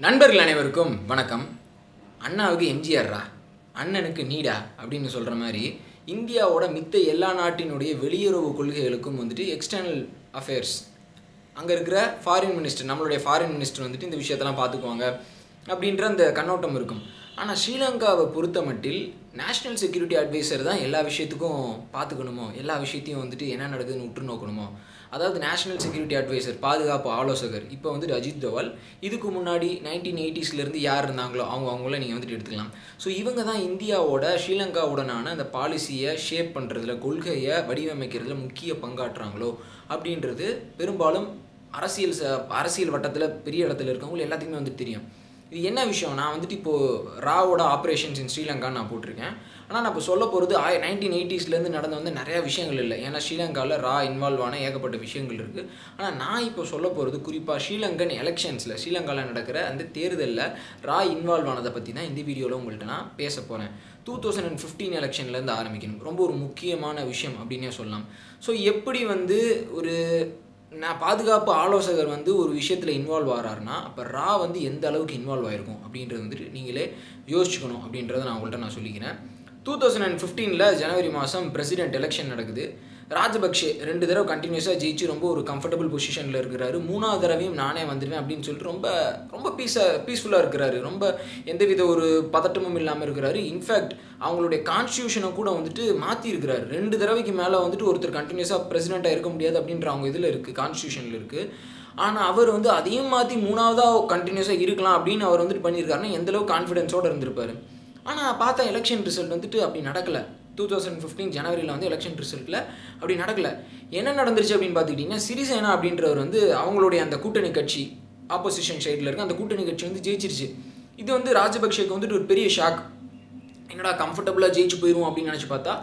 நண்பர்கள் அனைவருக்கும் வணக்கம். அண்ணாவுக்கு எம்ஜிஆர்ரா அண்ணனுக்கு நீடா அப்படின்னு சொல்கிற மாதிரி இந்தியாவோட மித்த எல்லா நாட்டினுடைய வெளியுறவு கொள்கைகளுக்கும் வந்துட்டு எக்ஸ்டர்னல் அஃபேர்ஸ் அங்கே இருக்கிற ஃபாரின் மினிஸ்டர் நம்மளுடைய ஃபாரின் மினிஸ்டர் வந்துட்டு இந்த விஷயத்தெல்லாம் பார்த்துக்குவாங்க அப்படின்ற அந்த கண்ணோட்டம் இருக்கும். ஆனால் ஸ்ரீலங்காவை பொறுத்த மட்டில் நேஷ்னல் செக்யூரிட்டி அட்வைசர் தான் எல்லா விஷயத்துக்கும் பார்த்துக்கணுமோ? எல்லா விஷயத்தையும் வந்துட்டு என்ன நடக்குதுன்னு உற்று நோக்கணுமோ அதாவது நேஷனல் செக்யூரிட்டி அட்வைசர் பாதுகாப்பு ஆலோசகர் இப்போ வந்துட்டு அஜித் தோவல். இதுக்கு முன்னாடி நைன்டீன் எயிட்டிஸ்லேருந்து யார் இருந்தாங்களோ அவங்க அவங்கள நீங்கள் வந்துட்டு எடுத்துக்கலாம். ஸோ இவங்க தான் இந்தியாவோட ஸ்ரீலங்காவுடனான அந்த பாலிசியை ஷேப் பண்ணுறதுல கொள்கையை வடிவமைக்கிறதுல முக்கிய பங்காற்றுறாங்களோ? அப்படின்றது பெரும்பாலும் அரசியல் ச அரசியல் வட்டத்தில் பெரிய இடத்துல இருக்கவங்க எல்லாத்துக்குமே வந்து தெரியும். இது என்ன விஷயம்? நான் வந்துட்டு இப்போது ராவோட ஆப்ரேஷன்ஸ் இன் ஸ்ரீலங்கான்னு நான் போட்டிருக்கேன். ஆனால் நான் இப்போ சொல்ல போகிறது ஆய் நைன்டீன் எயிட்டிஸ்லேருந்து நடந்த வந்து நிறையா விஷயங்கள் இல்லை. ஏன்னா ஸ்ரீலங்காவில் ரா இன்வால்வ் ஆன ஏகப்பட்ட விஷயங்கள் இருக்குது ஆனால் நான் இப்போ சொல்ல போகிறது குறிப்பாக ஸ்ரீலங்கன் எலெக்ஷன்ஸில் ஸ்ரீலங்காவில் நடக்கிற அந்த தேர்தலில் ரா இன்வால்வ் ஆனதை பற்றி தான் இந்த வீடியோவில் உங்கள்கிட்ட நான் பேச போகிறேன் டூ தௌசண்ட் அண்ட் ஃபிஃப்டீன் எலெக்ஷன்லேருந்து ஆரம்பிக்கணும். ரொம்ப ஒரு முக்கியமான விஷயம் அப்படின்னே சொல்லலாம். ஸோ எப்படி வந்து ஒரு நான் பாதுகாப்பு ஆலோசகர் வந்து ஒரு விஷயத்தில் இன்வால்வ் ஆகிறாருன்னா அப்போ ரா வந்து எந்த அளவுக்கு இன்வால்வ் ஆகிருக்கும் அப்படின்றது வந்துட்டு நீங்களே யோசிச்சுக்கணும் அப்படின்றத நான் உங்கள்கிட்ட நான் சொல்லிக்கிறேன். டூ தௌசண்ட் அண்ட் ஃபிஃப்டீனில் ஜனவரி மாதம் பிரசிடென்ட் எலெக்ஷன் நடக்குது. ராஜபக்ஷே ரெண்டு தடவை கண்டினியூஸாக ஜெயிச்சு ரொம்ப ஒரு கம்ஃபர்டபுள் பொசிஷனில் இருக்கிறாரு. மூணாவது தடவையும் நானே வந்துடுவேன் அப்படின்னு சொல்லிட்டு ரொம்ப ரொம்ப பீஸாக பீஸ்ஃபுல்லாக இருக்கிறாரு. ரொம்ப எந்தவித ஒரு பதட்டமும் இல்லாமல் இருக்கிறாரு. இன்ஃபேக்ட் அவங்களுடைய கான்ஸ்டியூஷனை கூட வந்துட்டு மாற்றி இருக்கிறாரு ரெண்டு தடவைக்கு மேலே வந்துட்டு ஒருத்தர் கண்டினியூஸாக பிரசிடெண்ட்டாக இருக்க முடியாது அப்படின்ற அவங்க இதில் இருக்குது கான்ஸ்டியூஷனில் இருக்குது ஆனால் அவர் வந்து அதையும் மாற்றி மூணாவதாக கண்டினியூஸாக இருக்கலாம் அப்படின்னு அவர் வந்துட்டு பண்ணியிருக்காருன்னா எந்தளவு கான்ஃபிடென்ஸோடு இருந்திருப்பார். ஆனால் பார்த்தா எலெக்ஷன் ரிசல்ட் வந்துட்டு அப்படி நடக்கலை. டூ தௌசண்ட் ஃபிஃப்டீன் ஜனவரியில் வந்து எலெக்ஷன் ரிசல்ட்டில் அப்படி நடக்கல. என்ன நடந்துருச்சு அப்படின்னு பார்த்துக்கிட்டிங்கன்னா சிறிசேனா அப்படின்றவர் வந்து அவங்களுடைய அந்த கூட்டணி கட்சி ஆப்போசிஷன் சைடில் இருக்க அந்த கூட்டணி கட்சி வந்து ஜெயிச்சிருச்சு. இது வந்து ராஜபக்சேக்கு வந்துட்டு ஒரு பெரிய ஷாக் என்னடா கம்ஃபர்டபுளாக ஜெயிச்சு போயிடுவோம் அப்படின்னு நினச்சி பார்த்தா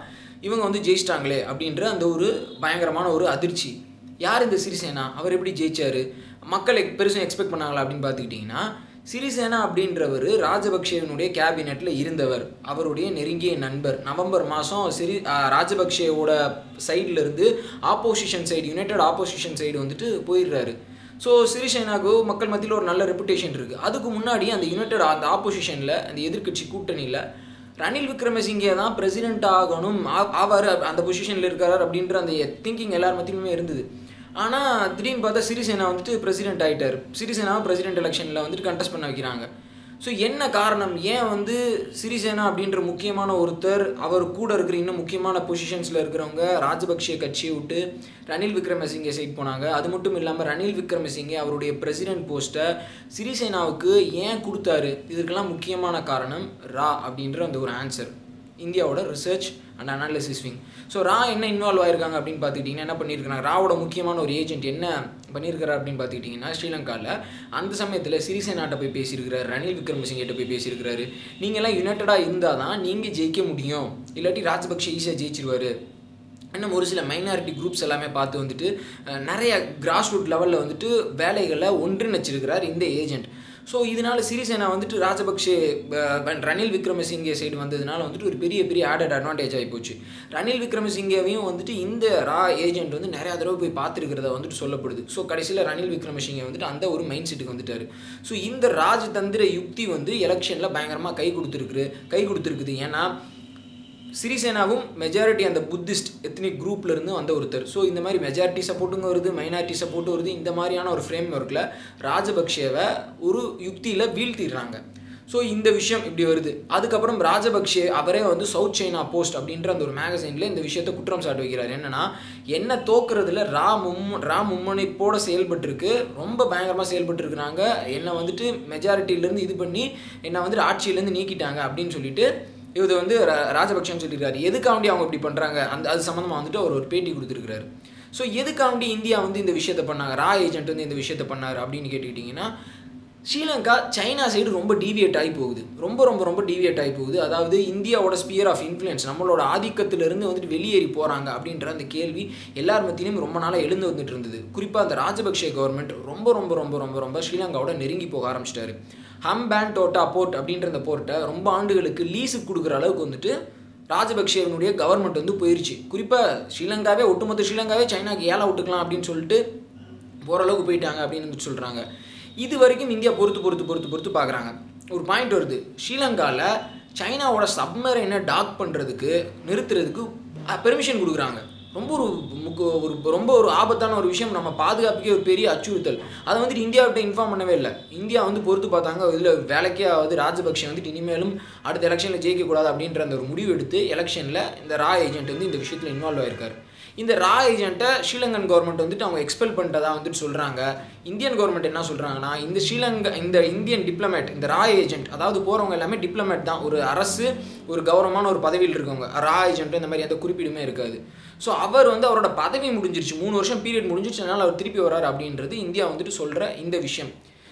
இவங்க வந்து ஜெயிச்சிட்டாங்களே அப்படின்ற அந்த ஒரு பயங்கரமான ஒரு அதிர்ச்சி. யார் இந்த சிறிசேனா? அவர் எப்படி ஜெயிச்சாரு? மக்கள் பெருசும் எக்ஸ்பெக்ட் பண்ணாங்களா அப்படின்னு பார்த்துக்கிட்டிங்கன்னா சிறிசேனா அப்படின்றவர் ராஜபக்சேவனுடைய கேபினெட்டில் இருந்தவர். அவருடைய நெருங்கிய நண்பர். நவம்பர் மாதம் சிறி ராஜபக்சேவோட சைட்லேருந்து opposition side United opposition side வந்துட்டு போயிடுறாரு. ஸோ சிறிசேனாவுக்கு மக்கள் மத்தியில் ஒரு நல்ல ரெப்புடேஷன் இருக்குது அதுக்கு முன்னாடி அந்த யுனைடெட் அந்த ஆப்போசிஷனில் அந்த எதிர்கட்சி கூட்டணியில் ரணில் விக்ரமசிங்கே தான் பிரசிடென்ட் ஆகணும். ஆவார். அந்த பொசிஷனில் இருக்கார் அப்படின்ற அந்த திங்கிங் எல்லார் மத்தியுமே இருந்தது. ஆனால் திடீர்னு பார்த்தா சிறிசேனா வந்துட்டு பிரசிடென்ட் ஆகிட்டார் சிறிசேனாவை பிரசிடென்ட் எலெக்ஷனில் வந்துட்டு கண்டெஸ்ட் பண்ண வைக்கிறாங்க. ஸோ என்ன காரணம்? ஏன் வந்து சிறிசேனா அப்படின்ற முக்கியமான ஒருத்தர் அவர் கூட இருக்கிற இன்னும் முக்கியமான பொசிஷன்ஸில் இருக்கிறவங்க ராஜபக்சே கட்சியை விட்டு ரணில் விக்ரமசிங்கே சைட் போனாங்க. அது மட்டும் இல்லாமல் ரணில் விக்ரமசிங்கே அவருடைய பிரசிடென்ட் போஸ்ட்டை சிறிசேனாவுக்கு ஏன் கொடுத்தாரு? இதுக்கெல்லாம் முக்கியமான காரணம் ரா அப்படின்ற அந்த ஒரு ஆன்சர் இந்தியாவோட research and analysis wing so ரா என்ன இன்வால்வ் ஆயிருக்காங்க அப்படின்னு பார்த்துக்கிட்டிங்கன்னா என்ன பண்ணியிருக்காங்க ராவோட முக்கியமான ஒரு ஏஜென்ட் என்ன பண்ணியிருக்காரு அப்படின்னு பார்த்துக்கிட்டிங்கன்னா ஸ்ரீலங்காவில் அந்த சமயத்தில் சிறிசேனாட்ட போய் பேசியிருக்கிறார் ரணில் விக்ரமசிங்கிட்ட போய் பேசியிருக்கிறாரு. நீங்கள்லாம் யுனைட்டடாக இருந்தால் தான் நீங்கள் ஜெயிக்க முடியும். இல்லாட்டி ராஜபக்ஷ ஈஸியாக ஜெயிச்சிருவார். இன்னும் ஒரு சில மைனாரிட்டி குரூப்ஸ் எல்லாமே பார்த்து வந்துட்டு நிறைய கிராஸ் ரூட் லெவலில் வந்துட்டு வேலைகளை ஒன்றிணைச்சிருக்கிறார் இந்த ஏஜென்ட் ஸோ இதனால் சிறிசேனா வந்துட்டு ராஜபக்ஷே ரணில் விக்ரமசிங்கே சைடு வந்ததுனால வந்துட்டு ஒரு பெரிய பெரிய ஆடட் அட்வான்டேஜ் ஆகி போச்சு. ரணில் விக்ரமசிங்கேவையும் வந்துட்டு இந்த ரா ஏஜென்ட் வந்து நிறையா தடவை போய் பார்த்துருக்கிறத வந்துட்டு சொல்லப்படுது. ஸோ கடைசியில் ரணில் விக்ரமசிங்கே வந்துட்டு அந்த ஒரு மைண்ட் செட்டுக்கு வந்துட்டார். ஸோ இந்த ராஜதந்திர யுக்தி வந்து எலெக்ஷனில் பயங்கரமாக கை கொடுத்துருக்கு கை கொடுத்துருக்குது. ஏன்னா சிறிசேனாவும் மெஜாரிட்டி அந்த புத்திஸ்ட் எத்தனிக் குரூப்ல இருந்து வந்த ஒருத்தர். ஸோ இந்த மாதிரி மெஜாரிட்டி சப்போர்ட்டுங்க வருது மைனாரிட்டி சப்போர்ட்டும் வருது. இந்த மாதிரியான ஒரு ஃப்ரேம் ஒர்க்கில் ராஜபக்ஷேவை ஒரு யுக்தியில் வீழ்த்திடுறாங்க. ஸோ இந்த விஷயம் இப்படி வருது. அதுக்கப்புறம் ராஜபக்ஷே அவரே வந்து சவுத் சைனா போஸ்ட் அப்படின்ற அந்த ஒரு மேகசைனில் இந்த விஷயத்தை குற்றம் சாட்டு வைக்கிறார். என்னன்னா என்ன தோக்குறதுல ரா மும் ரா மும்மனைப்போட செயல்பட்டுருக்கு. ரொம்ப பயங்கரமாக செயல்பட்டுருக்குறாங்க. என்னை வந்துட்டு மெஜாரிட்டியிலேருந்து இது பண்ணி என்னை வந்துட்டு ஆட்சியிலேருந்து நீக்கிட்டாங்க அப்படின்னு சொல்லிட்டு இது வந்து ராஜபக்ஷன்னு சொல்லியிருக்காரு. எதுக்காண்டி அவங்க இப்படி பண்ணுறாங்க அந்த அது சம்மந்தமாக வந்துட்டு அவர் ஒரு பேட்டி கொடுத்துருக்காரு ஸோ எதுக்காண்டி இந்தியா வந்து இந்த விஷயத்தை பண்ணாங்க? ரா ஏஜென்ட் வந்து இந்த விஷயத்தை பண்ணார் அப்படின்னு கேட்டுக்கிட்டிங்கன்னா ஸ்ரீலங்கா சைனா சைடு ரொம்ப டீவியேட் ஆகி போகுது. ரொம்ப ரொம்ப ரொம்ப டீவியேட் ஆகி போகுது. அதாவது இந்தியாவோட ஸ்பியர் ஆஃப் இன்ஃப்ளூயன்ஸ் நம்மளோட ஆதிக்கத்திலிருந்து வந்துட்டு வெளியேறி போகிறாங்க அப்படின்ற அந்த கேள்வி எல்லார் மத்தியிலும் ரொம்ப நாளாக எழுந்து வந்துட்டு இருந்தது. குறிப்பாக அந்த ராஜபக்ஷே கவர்மெண்ட் ரொம்ப ரொம்ப ரொம்ப ரொம்ப ரொம்ப ஸ்ரீலங்காவோட நெருங்கி போக ஆரம்பிச்சிட்டாரு. ஹம்பேண்ட் டோட்டா போர்ட் அப்படின்ற அந்த போர்ட்டை ரொம்ப ஆண்டுகளுக்கு லீஸுக்கு கொடுக்குற அளவுக்கு வந்துட்டு ராஜபக்சேவனுடைய கவர்மெண்ட் வந்து போயிருச்சு. குறிப்பாக ஸ்ரீலங்காவே ஒட்டுமொத்த ஸ்ரீலங்காவே சைனாக்கு ஏழை விட்டுக்கலாம் அப்படின்னு சொல்லிட்டு ஓரளவுக்கு போயிட்டாங்க அப்படின்னு சொல்கிறாங்க இது வரைக்கும் இந்தியா பொறுத்து பொறுத்து பொறுத்து பொறுத்து பார்க்குறாங்க ஒரு பாயிண்ட் வருது. ஸ்ரீலங்காவில் சைனாவோட சப்மரைனை டாக் பண்ணுறதுக்கு நிறுத்துறதுக்கு பெர்மிஷன் கொடுக்குறாங்க. ரொம்ப ஒரு முக்கு ஒரு ரொம்ப ஒரு ஆபத்தான ஒரு விஷயம். நம்ம பாதுகாப்புக்கே ஒரு பெரிய அச்சுறுத்தல். அதை வந்துட்டு இந்தியாவிட்ட இன்ஃபார்ம் பண்ணவே இல்லை. இந்தியா வந்து பொறுத்து பார்த்தாங்க. இதில் வேலைக்கே ஆகுது. ராஜபக்ஷ வந்துட்டு இனிமேலும் அடுத்த எலெக்ஷனில் ஜெயிக்கக்கூடாது அப்படின்ற அந்த ஒரு முடிவு எடுத்து எலெக்ஷனில் இந்த ரா ஏஜென்ட் வந்து இந்த விஷயத்தில் இன்வால்வ் ஆயிருக்காரு. இந்த ரா ஏஜென்ட்டை ஸ்ரீலங்கன் கவர்மெண்ட் வந்துட்டு அவங்க எக்ஸ்பெல் பண்ணிட்டதா வந்துட்டு சொல்கிறாங்க இந்தியன் கவர்மெண்ட் என்ன சொல்கிறாங்கன்னா இந்த ஸ்ரீலங்கா இந்த இந்தியன் டிப்ளமேட் இந்த ரா ஏஜென்ட் அதாவது போகிறவங்க எல்லாமே டிப்ளமேட் தான். ஒரு அரசு ஒரு கௌரவமான ஒரு பதவியில் இருக்கவங்க. ரா ஏஜென்ட் இந்த மாதிரி எந்த குறிப்பீடுமே இருக்காது. ஸோ அவர் வந்து அவரோட பதவி முடிஞ்சிருச்சு. மூணு வருஷம் பீரியட் முடிஞ்சிருச்சு. அதனால் அவர் திருப்பி வராரு அப்படின்றது இந்தியா வந்துட்டு சொல்கிற இந்த விஷயம்.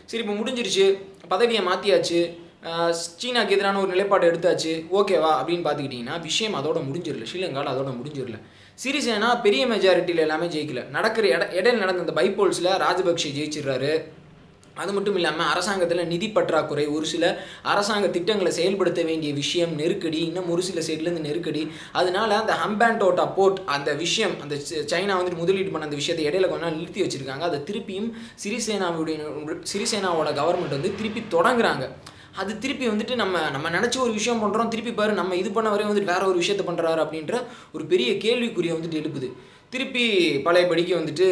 சரி இப்போ முடிஞ்சிருச்சு. பதவியை மாற்றியாச்சு சீனாக்கு எதிரான ஒரு நிலைப்பாடு எடுத்தாச்சு. ஓகேவா? அப்படின்னு பார்த்துக்கிட்டிங்கன்னா விஷயம் அதோட முடிஞ்சிடல ஸ்ரீலங்காவில் அதோட முடிஞ்சிடல சிறிசேனா பெரிய மெஜாரிட்டியில் எல்லாமே ஜெயிக்கல. நடக்கிற இட இடையில நடந்த அந்த பைப்போல்ஸில் ராஜபக்ஷ ஜெயிச்சிடுறாரு. அது மட்டும் இல்லாமல் அரசாங்கத்தில் நிதி பற்றாக்குறை ஒரு சில அரசாங்க திட்டங்களை செயல்படுத்த வேண்டிய விஷயம் நெருக்கடி இன்னும் ஒரு சில சைட்லேருந்து நெருக்கடி. அதனால அந்த ஹம்பேண்டோட்டா போர்ட் அந்த விஷயம் அந்த சைனா வந்துட்டு முதலீடு பண்ண அந்த விஷயத்தை இடையில கொஞ்ச நாள் நிறுத்தி வச்சுருக்காங்க. அதை திருப்பியும் சிறிசேனாவுடைய சிறிசேனாவோட கவர்மெண்ட் வந்து திருப்பி தொடங்குறாங்க. அது திருப்பி வந்துட்டு நம்ம நம்ம நினச்ச ஒரு விஷயம் பண்ணுறோம் திருப்பி பாரு நம்ம இது பண்ண வரையும் வந்துட்டு வேற ஒரு விஷயத்த பண்ணுறாரு அப்படின்ற ஒரு பெரிய கேள்விக்குறியை வந்துட்டு எழுப்புது. திருப்பி பழையபடிக்கு வந்துட்டு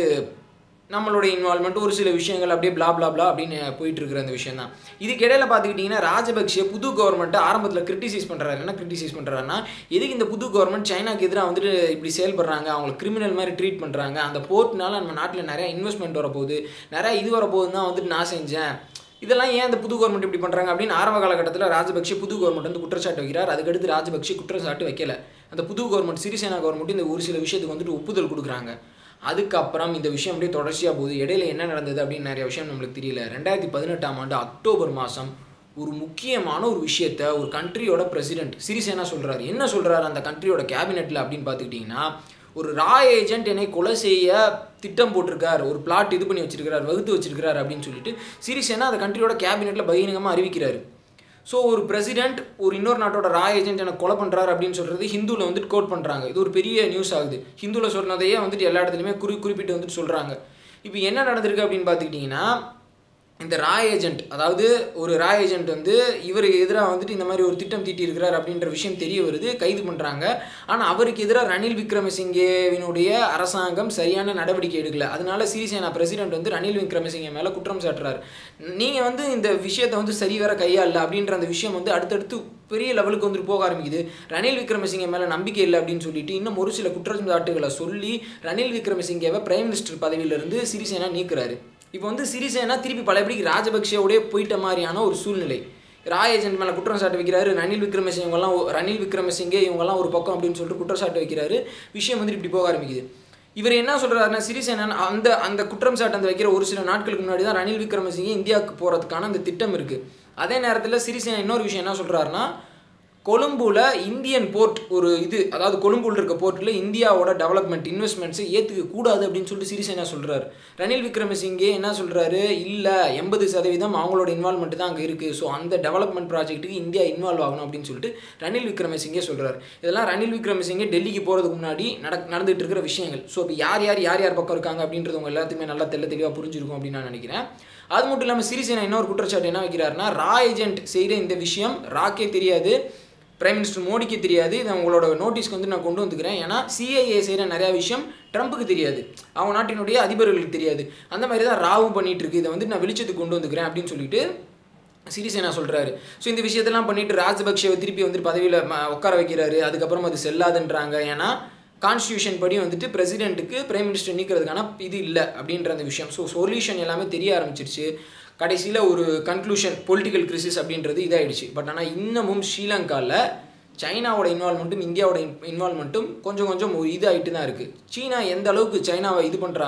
நம்மளோட இன்வால்மெண்ட் ஒரு சில விஷயங்கள் அப்படியே பிளா பிளா பிளா அப்படின்னு போயிட்டு இருக்கிற அந்த விஷயம் தான். இதுக்கு இடையில பார்த்துக்கிட்டிங்கன்னா ராஜபக்சே புது கவர்மெண்ட்டை ஆரம்பத்தில் கிரிட்டிசைஸ் பண்ணுறாரு என்ன கிரிட்டிசைஸ் பண்ணுறாருன்னா எதுக்கு இந்த புது கவர்மெண்ட் சைனாக்கு எதிராக வந்துட்டு இப்படி செயல்படுறாங்க? அவங்களை கிரிமினல் மாதிரி ட்ரீட் பண்ணுறாங்க அந்த போர்ட்னால நம்ம நாட்டில் நிறையா இன்வெஸ்ட்மெண்ட் வரப்போகுது. நிறையா இது வரப்போகுதுன்னு தான் வந்துட்டு நான் செஞ்சேன். இதெல்லாம் ஏன் இந்த புது கவர்மெண்ட் இப்படி பண்ணுறாங்க அப்படின்னு ஆரம்ப காலகட்டத்தில் ராஜபக்ஷே புது கவர்மெண்ட் வந்து குற்றச்சாட்டு வைக்கிறார். அதுக்கடுத்து ராஜபக்ஷே குற்றச்சாட்டு வைக்கல. அந்த புது கவர்மெண்ட் சிறிசேனா கவர்மெண்ட் இந்த ஒரு சில விஷயத்துக்கு வந்துட்டு ஒப்புதல் கொடுக்குறாங்க. அதுக்கப்புறம் இந்த விஷயம் அப்படியே தொடர்ச்சியாக போகுது. இடையில என்ன நடந்தது அப்படின்னு நிறைய விஷயம் நம்மளுக்கு தெரியல. ரெண்டாயிரத்தி பதினெட்டாம் ஆண்டு அக்டோபர் மாதம் ஒரு முக்கியமான ஒரு விஷயத்த ஒரு கண்ட்ரியோட பிரசிடென்ட் சிறிசேனா சொல்கிறாரு என்ன சொல்கிறார் அந்த கண்ட்ரியோட கேபினெட்டில் அப்படின்னு பார்த்துக்கிட்டிங்கன்னா ஒரு ரா ஏஜென்ட் என்னை கொலை செய்ய திட்டம் போட்டிருக்கார். ஒரு பிளாட் இது பண்ணி வச்சிருக்கிறார் வகுத்து வச்சிருக்கிறார் அப்படின்னு சொல்லிட்டு சிறிசேனா அந்த கண்ட்ரியோட கேபினெட்டில் பகிரங்கமாக அறிவிக்கிறாரு. ஸோ ஒரு பிரசிடென்ட் ஒரு இன்னொரு நாட்டோட ராய் ஏஜென்ட் எனக்கு கொலை பண்ணுறாரு அப்படின்னு சொல்கிறது ஹிந்துவில் வந்துட்டு கோட் பண்ணுறாங்க இது ஒரு பெரிய நியூஸ் ஆகுது. ஹிந்துவில் சொன்னதையே வந்துட்டு எல்லா இடத்துலையுமே குறி குறிப்பிட்டு வந்துட்டு சொல்கிறாங்க இப்போ என்ன நடந்திருக்கு அப்படின்னு பார்த்துக்கிட்டிங்கன்னா இந்த ரா ஏஜென்ட் அதாவது ஒரு ரா ஏஜென்ட் வந்து இவருக்கு எதிராக வந்துட்டு இந்த மாதிரி ஒரு திட்டம் தீட்டியிருக்கிறார் அப்படின்ற விஷயம் தெரிய வருது கைது பண்ணுறாங்க ஆனால் அவருக்கு எதிராக ரணில் விக்ரமசிங்கேவினுடைய அரசாங்கம் சரியான நடவடிக்கை எடுக்கல. அதனால சிறிசேனா பிரசிடென்ட் வந்து ரணில் விக்ரமசிங்கே மேலே குற்றம் சாட்டுறாரு. நீங்கள் வந்து இந்த விஷயத்தை வந்து சரி வர கையாளல அப்படின்ற அந்த விஷயம் வந்து அடுத்தடுத்து பெரிய லெவலுக்கு வந்துட்டு போக ஆரம்பிக்குது. ரணில் விக்ரமசிங்கே மேலே நம்பிக்கை இல்லை அப்படின்னு சொல்லிட்டு இன்னும் ஒரு சில குற்றச்சாட்டுகளை சொல்லி ரணில் விக்ரமசிங்கேவை பிரைம் மினிஸ்டர் பதவியிலிருந்து சிறிசேனா நீக்கிறாரு. இப்போ வந்து சிறிசேனா திருப்பி பழையபடிக்கு ராஜபக்சேவோடய போயிட்ட மாதிரியான ஒரு சூழ்நிலை. ராய் ஏஜென்ட் மேலே குற்றம் சாட்டு வைக்கிறாரு ரணில் விக்ரமசிங்க இவங்கெல்லாம் ரணில் விக்ரமசிங்கே இவங்கெல்லாம் ஒரு பக்கம் அப்படின்னு சொல்லிட்டு குற்றச்சாட்டு வைக்கிறாரு. விஷயம் வந்து இப்படி போக ஆரம்பிக்குது. இவர் என்ன சொல்கிறாருன்னா சிறிசேனன் அந்த அந்த குற்றம் சாட்டு அந்த வைக்கிற ஒரு சில நாட்களுக்கு முன்னாடி தான் ரணில் விக்ரமசிங்கே இந்தியாவுக்கு போகிறதுக்கான அந்த திட்டம் இருக்குது அதே நேரத்தில் சிறிசேனா இன்னொரு விஷயம் என்ன சொல்கிறாருன்னா கொழும்புல இந்தியன் போர்ட் ஒரு இது அதாவது கொழும்புல இருக்க போர்ட்டில் இந்தியாவோட டெவலப்மெண்ட் இன்வெஸ்ட்மெண்ட்ஸை ஏற்றுக்க கூடாது அப்படின்னு சொல்லிட்டு சிறிசேனா சொல்கிறார் ரணில் விக்ரமசிங்கே என்ன சொல்கிறாரு இல்லை எண்பது சதவீதம் அவங்களோட இன்வால்மெண்ட் தான் அங்கே இருக்குது ஸோ அந்த டெவலப்மெண்ட் ப்ராஜெக்ட்டுக்கு இந்தியா இன்வால்வ் ஆகணும் அப்படின்னு சொல்லிட்டு ரணில் விக்ரமசிங்கே சொல்கிறார் இதெல்லாம் ரணில் விக்ரமசிங்கே டெல்லிக்கு போகிறதுக்கு முன்னாடி நட நடந்துட்டு இருக்கிற விஷயங்கள். ஸோ இப்போ யார் யார் யார் யார் பக்கம் இருக்காங்க அப்படின்றது உங்க எல்லாத்துக்குமே நல்லா தெல்ல தெளிவாக புரிஞ்சிருக்கும் அப்படின்னு நான் நினைக்கிறேன். அது மட்டும் இல்லாமல் சிறிசேனா இன்னொரு குற்றச்சாட்டு என்ன வைக்கிறாருன்னா ரா ஏஜென்ட் செய்கிற இந்த விஷயம் ராக்கே தெரியாது. பிரைம் மினிஸ்டர் மோடிக்கு தெரியாது. இது அவங்களோட நோட்டீஸ்க்கு வந்து நான் கொண்டு வந்துக்கிறேன். ஏன்னா சிஐஏ செய்கிற நிறையா விஷயம் ட்ரம்ப்புக்கு தெரியாது. அவங்க நாட்டினுடைய அதிபர்களுக்கு தெரியாது. அந்த மாதிரி தான் ராவும் பண்ணிட்டு இருக்கு இதை வந்து நான் வெளிச்சத்துக்கு கொண்டு வந்துக்கிறேன் அப்படின்னு சொல்லிட்டு சிறிசேனா சொல்கிறாரு ஸோ இந்த விஷயத்தெல்லாம் பண்ணிட்டு ராஜபக்ஷவை திருப்பி வந்துட்டு பதவியில் உட்கார வைக்கிறாரு. அதுக்கப்புறம் அது செல்லாதுன்றாங்க. ஏன்னா கான்ஸ்டியூஷன் படி வந்துட்டு பிரசிடென்ட்டுக்கு பிரைம் மினிஸ்டர் நீக்கிறதுக்கான இது இல்லை அப்படின்ற அந்த விஷயம். ஸோ சொல்யூஷன் எல்லாமே தெரிய ஆரம்பிச்சிருச்சு. கடைசியில் ஒரு கன்க்ளூஷன் பொலிட்டிக்கல் கிரிசிஸ் அப்படின்றது இதாயிடுச்சு. பட் ஆனால் இன்னமும் ஸ்ரீலங்காவில் சைனாவோட இன்வால்மெண்ட்டும் இந்தியாவோட இன்வால்மெண்ட்டும் கொஞ்சம் கொஞ்சம் ஒரு இதாகிட்டு தான் இருக்குது சீனா எந்த அளவுக்கு சைனாவை இது பண்ணுறா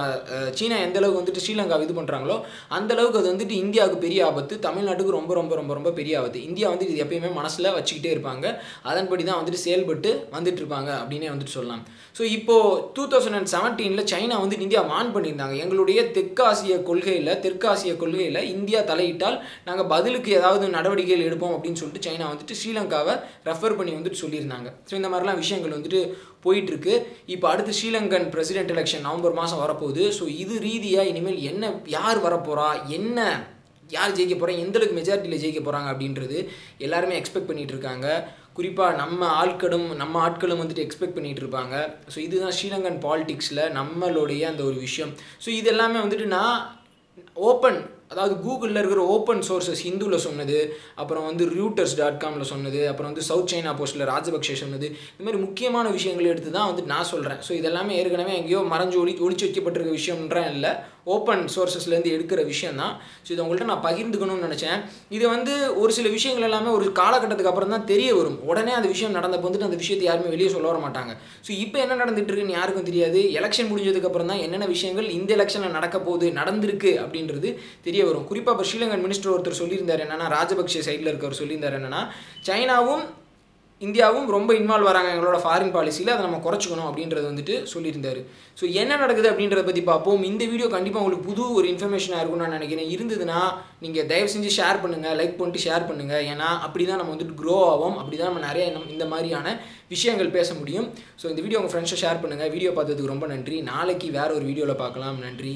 சீனா எந்த அளவுக்கு வந்துட்டு ஸ்ரீலங்காவை இது பண்ணுறாங்களோ அந்த அளவுக்கு அது வந்துட்டு இந்தியாவுக்கு பெரிய ஆபத்து தமிழ்நாட்டுக்கு ரொம்ப ரொம்ப ரொம்ப ரொம்ப பெரிய ஆபத்து. இந்தியா வந்து இது எப்பயுமே மனசில் வச்சுக்கிட்டே இருப்பாங்க. அதன்படி தான் வந்துட்டு செயல்பட்டு வந்துட்டு இருப்பாங்க அப்படின்னே வந்துட்டு சொல்லலாம். ஸோ இப்போது டூ தௌசண்ட் அண்ட் செவன்டீனில் சைனா வந்து இந்தியா வான் பண்ணியிருந்தாங்க. எங்களுடைய தெற்காசிய கொள்கையில் தெற்காசிய கொள்கையில் இந்தியா தலையிட்டால் நாங்கள் பதிலுக்கு ஏதாவது நடவடிக்கைகள் எடுப்போம் அப்படின்னு சொல்லிட்டு சைனா வந்துட்டு ஸ்ரீலங்காவை ரெஃபர் பண்ணி வந்துட்டு சொல்லியிருந்தாங்க. ஸோ இந்த மாதிரிலாம் விஷயங்கள் வந்துட்டு போயிட்டுருக்கு. இப்போ அடுத்து ஸ்ரீலங்கன் பிரசிடென்ட் எலெக்ஷன் நவம்பர் மாதம் வரப்போகுது. ஸோ இது ரீதியாக இனிமேல் என்ன யார் வரப்போகிறா என்ன யார் ஜெயிக்க போகிறாங்க எந்தளவுக்கு மெஜாரிட்டியில் ஜெயிக்க போகிறாங்க அப்படின்றது எல்லாருமே எக்ஸ்பெக்ட் பண்ணிகிட்டு இருக்காங்க குறிப்பாக நம்ம ஆட்களும் நம்ம ஆட்களும் வந்துட்டு எக்ஸ்பெக்ட் பண்ணிகிட்டு இருப்பாங்க ஸோ இதுதான் ஸ்ரீலங்கன் பாலிடிக்ஸில் நம்மளுடைய அந்த ஒரு விஷயம். ஸோ இது எல்லாமே வந்துட்டு நான் ஓப்பன் அதாவது கூகுளில் இருக்கிற ஓப்பன் சோர்சஸ் ஹிந்துவில் சொன்னது அப்புறம் வந்து ரூட்டர்ஸ் டாட் காமில் சொன்னது அப்புறம் வந்து சவுத் சைனா போஸ்ட்டில் ராஜபக்ஷே சொன்னது இந்த மாதிரி முக்கியமான விஷயங்களை எடுத்து தான் வந்து நான் சொல்கிறேன் ஸோ இதெல்லாமே ஏற்கனவே எங்கேயோ மறைஞ்சு ஒளி ஒழிச்சு வைக்கப்பட்டிருக்க விஷயம்ன்றேன் இல்லை. ஓப்பன் சோர்சஸ்லேருந்து எடுக்கிற விஷயம் தான். ஸோ இதை உங்கள்கிட்ட நான் பகிர்ந்துக்கணும்னு நினச்சேன். இது வந்து ஒரு சில விஷயங்கள் எல்லாமே ஒரு காலகட்டத்துக்கு அப்புறம் தான் தெரிய வரும். உடனே அந்த விஷயம் நடந்தப்போ வந்துட்டு அந்த விஷயத்தை யாருமே வெளியே சொல்ல வர மாட்டாங்க. ஸோ இப்போ என்ன நடந்துட்டு இருக்குன்னு யாருக்கும் தெரியாது. எலெக்ஷன் முடிஞ்சதுக்கப்புறம் தான் என்னென்ன விஷயங்கள் இந்த எலெக்ஷனில் நடக்க போகுது நடந்திருக்கு அப்படின்றது தெரிய வரும். குறிப்பாக இப்போ ஸ்ரீலங்கன் மினிஸ்டர் ஒருத்தர் சொல்லியிருந்தார் என்னன்னா ராஜபக்சே சைடில் இருக்கவர் சொல்லியிருந்தார் என்னன்னா சைனாவும் இந்தியாவும் ரொம்ப இன்வால்வ் வராங்க எங்களோட ஃபாரின் பாலிசியில் அதை நம்ம குறைச்சிக்கணும் அப்படின்றது வந்துட்டு சொல்லியிருந்தார். ஸோ என்ன நடக்குது அப்படின்றத பற்றி பார்ப்போம். இந்த வீடியோ கண்டிப்பாக உங்களுக்கு புது ஒரு இன்ஃபர்மேஷனாக இருக்கும்னு நான் நினைக்கிறேன். இருந்ததுன்னா நீங்கள் தயவு செஞ்சு ஷேர் பண்ணுங்கள் லைக் பண்ணிட்டு ஷேர் பண்ணுங்கள் ஏன்னா அப்படி தான் நம்ம வந்துட்டு க்ரோ ஆகும் அப்படி தான் நம்ம நிறைய இந்த மாதிரியான விஷயங்கள் பேச முடியும். ஸோ இந்த வீடியோ உங்கள் ஃப்ரெண்ட்ஸை ஷேர் பண்ணுங்கள் வீடியோ பார்த்ததுக்கு ரொம்ப நன்றி. நாளைக்கு வேற ஒரு வீடியோவில் பார்க்கலாம். நன்றி.